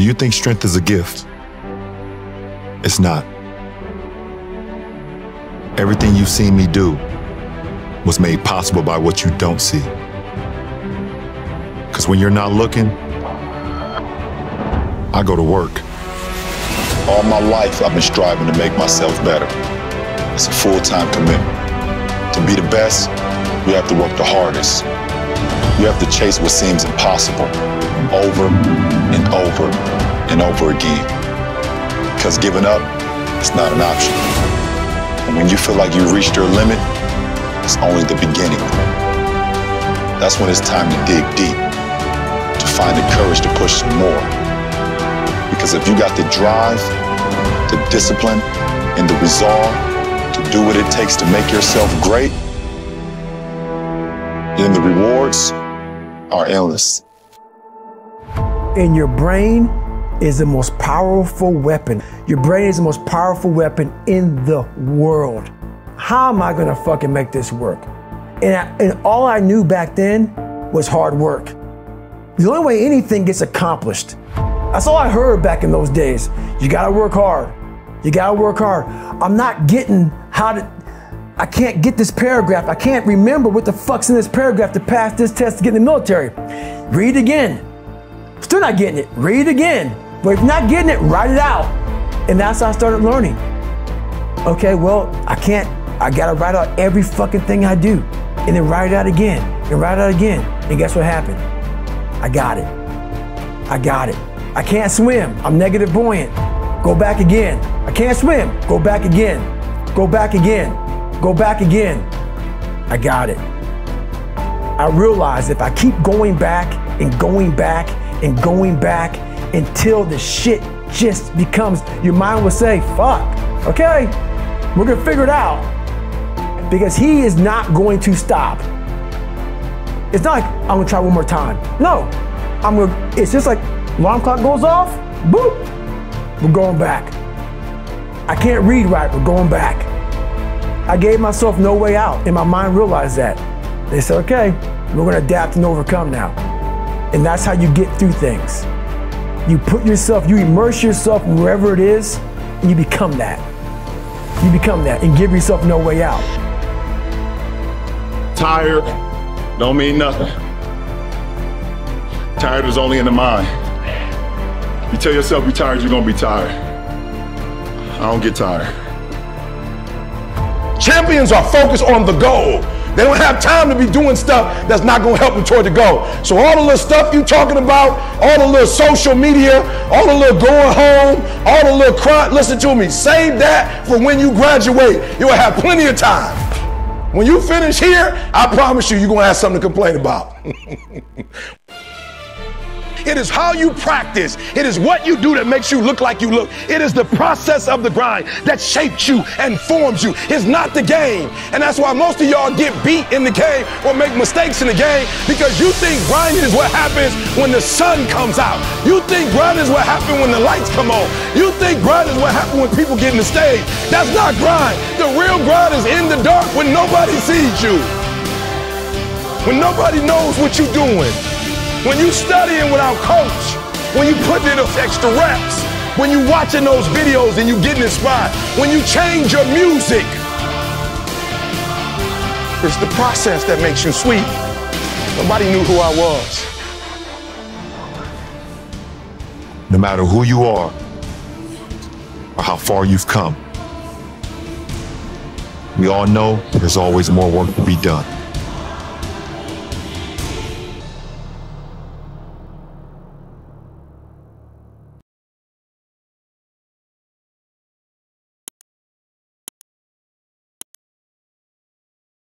Do you think strength is a gift? It's not. Everything you've seen me do was made possible by what you don't see. Because when you're not looking, I go to work. All my life, I've been striving to make myself better. It's a full-time commitment. To be the best, you have to work the hardest. You have to chase what seems impossible over and over and over again. Because giving up is not an option. And when you feel like you've reached your limit, it's only the beginning. That's when it's time to dig deep, to find the courage to push some more. Because if you got the drive, the discipline, and the resolve to do what it takes to make yourself great, then the rewards are endless. And your brain is the most powerful weapon. Your brain is the most powerful weapon in the world. How am I gonna fucking make this work? And, I, and all I knew back then was hard work. The only way anything gets accomplished. That's all I heard back in those days. You gotta work hard. You gotta work hard. I'm not getting how to, I can't get this paragraph. I can't remember what the fuck's in this paragraph to pass this test to get in the military. Read again. Still not getting it. Read it again. But if you're not getting it, write it out. And that's how I started learning. Okay, well, I can't, I gotta write out every fucking thing I do. And then write it out again. And write it out again. And guess what happened? I got it. I got it. I can't swim. I'm negative buoyant. Go back again. I can't swim. Go back again. Go back again. Go back again. I got it. I realized if I keep going back and going back and going back until the shit just becomes, your mind will say, fuck, okay, we're gonna figure it out. Because he is not going to stop. It's not like I'm gonna try one more time. No, I'm gonna, it's just like alarm clock goes off, boop, we're going back. I can't read right, we're going back. I gave myself no way out, and my mind realized that. They said, okay, we're gonna adapt and overcome now. And that's how you get through things. You put yourself, you immerse yourself wherever it is, and you become that. You become that and give yourself no way out. Tired don't mean nothing. Tired is only in the mind. You tell yourself you're tired, you're gonna be tired. I don't get tired. Champions are focused on the goal. They don't have time to be doing stuff that's not going to help them toward the goal. So all the little stuff you talking about, all the little social media, all the little going home, all the little crying, listen to me. Save that for when you graduate. You will have plenty of time. When you finish here, I promise you, you're going to have something to complain about. It is how you practice. It is what you do that makes you look like you look. It is the process of the grind that shapes you and forms you. It's not the game. And that's why most of y'all get beat in the game or make mistakes in the game because you think grinding is what happens when the sun comes out. You think grinding is what happens when the lights come on. You think grinding is what happens when people get in the stage. That's not grind. The real grind is in the dark when nobody sees you. When nobody knows what you're doing. When you studying without coach, when you putting in those extra reps, when you watching those videos and you getting inspired, when you change your music, it's the process that makes you sweet. Nobody knew who I was. No matter who you are or how far you've come, we all know there's always more work to be done.